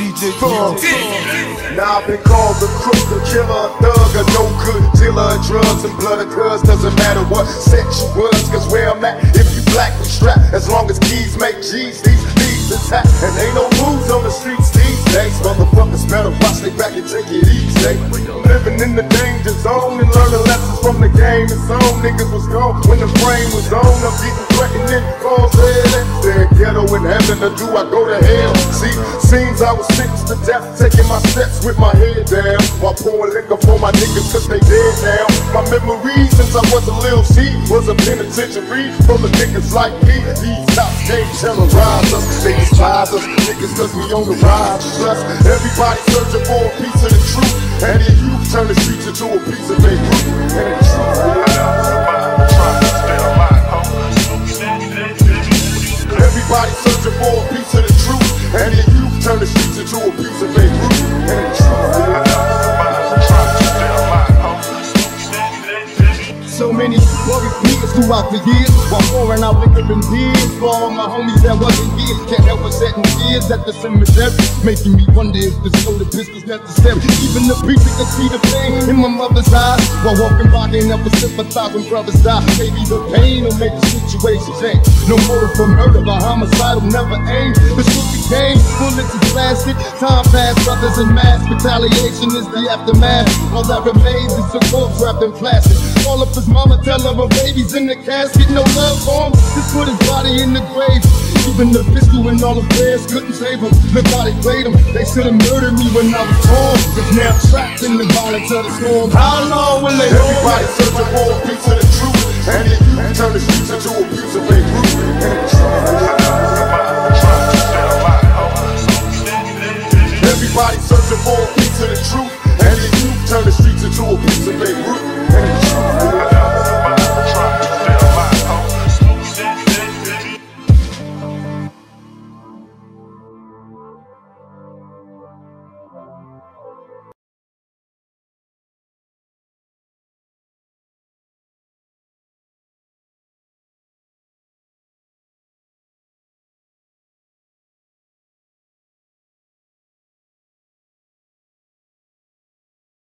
DJ. Now I've been called the crook, the killer, a thug, a no good dealer of drugs and blood of cuz. Doesn't matter what set you was, cause where I'm at, if you black, we strap. As long as keys make G's, these thieves is hat. And ain't no moves on the streets these days. Motherfuckers better watch they back and take it game. It's on, niggas was gone when the brain was on. I'm getting threatening calls head. They're ghetto in heaven, or do I go to hell? See, seems I was sentenced to death, taking my steps with my head down. While pouring liquor for my niggas, cause they dead now. My memories since I was a little C was a penitentiary full of niggas like me. These top they terrorize us, they despise us. Niggas cause we on the rise. Plus, everybody searching for a piece of the truth. And the youth turn the streets into a piece of group. Everybody searching for a piece of the truth. And the youth turn the streets into a piece of their group. And the truth. So many worried years throughout the years While pouring out liquor and beers For all my homies that wasn't here Can't help but shedding tears at the cemetery Making me wonder if this loaded pistol's necessary Even the preacher can see the pain in my mother's eyes While walking by they never sympathize when brothers die Maybe the pain will make the situation change No motive for murder, but homicidal never aim The shooting game, bullets is blasted Time passed, brothers in mass Retaliation is the aftermath All that remains is a corpse wrapped in plastic All up his mama, tell her her baby's in the casket No love for him, just put his body in the grave even the pistol and all the prayers couldn't save him. Look how they played him. They should have murdered me when I was born. Cause now I'm trapped in the violence of the storm. How long will they hold Everybody searching for a piece of the truth. And the